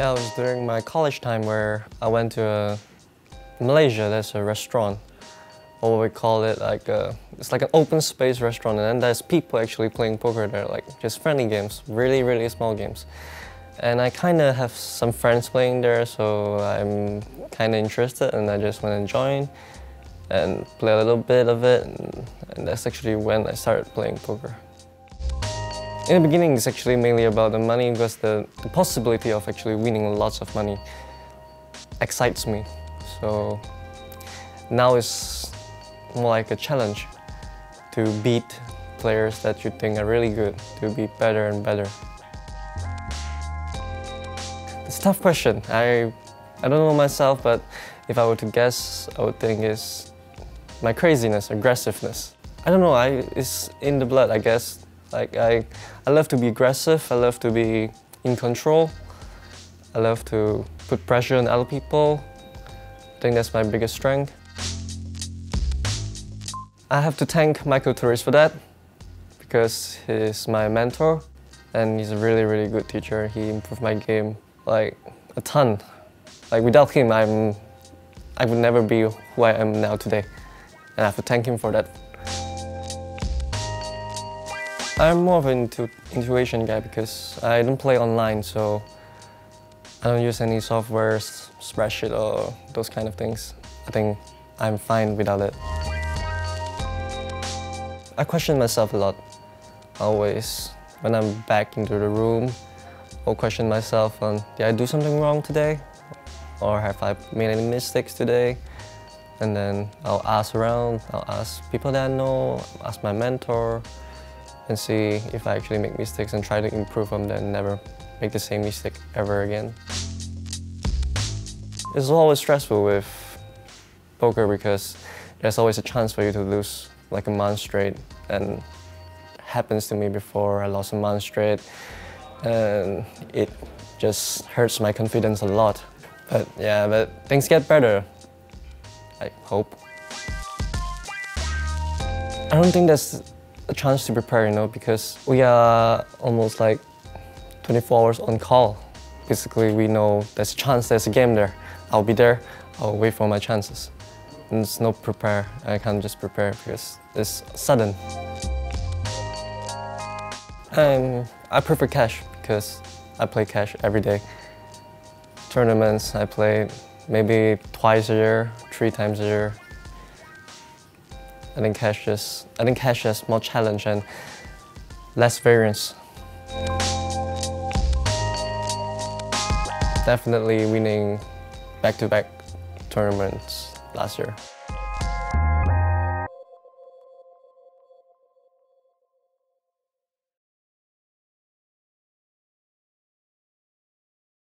Yeah, it was during my college time where I went to a, Malaysia, there's a restaurant, or we call it like a, it's like an open space restaurant and then there's people actually playing poker there, like just friendly games, really, really small games. And I kind of have some friends playing there, so I'm kind of interested and I just went and joined and play a little bit of it and, and that's actually when I started playing poker. In the beginning, it's actually mainly about the money because the, the possibility of actually winning lots of money excites me. So now it's more like a challenge to beat players that you think are really good, to be better and better. It's a tough question. I, I don't know myself, but if I were to guess, I would think it's my craziness, aggressiveness. I don't know, I, it's in the blood, I guess. Like I, I love to be aggressive. I love to be in control. I love to put pressure on other people. I think that's my biggest strength. I have to thank Michael Torres for that because he's my mentor and he's a really, really good teacher. He improved my game like a ton. Like without him, I'm, I would never be who I am now today. And I have to thank him for that. I'm more of an intu intuition guy because I don't play online, so I don't use any software, spreadsheet or those kind of things. I think I'm fine without it. I question myself a lot, always. When I'm back into the room, I'll question myself on, did I do something wrong today? Or have I made any mistakes today? And then I'll ask around, I'll ask people that I know, ask my mentor, and see if I actually make mistakes and try to improve them then never make the same mistake ever again. It's always stressful with poker because there's always a chance for you to lose like a month straight and happens to me before I lost a month straight and it just hurts my confidence a lot. But yeah, but things get better, I hope. I don't think that's a chance to prepare, you know, because we are almost like 24 hours on call. Basically, we know there's a chance there's a game there. I'll be there, I'll wait for my chances. And there's no prepare, I can't just prepare because it's sudden. Um, I prefer cash because I play cash every day. Tournaments, I play maybe twice a year, three times a year. I think cash just I think cash has more challenge and less variance. Definitely winning back-to-back -back tournaments last year.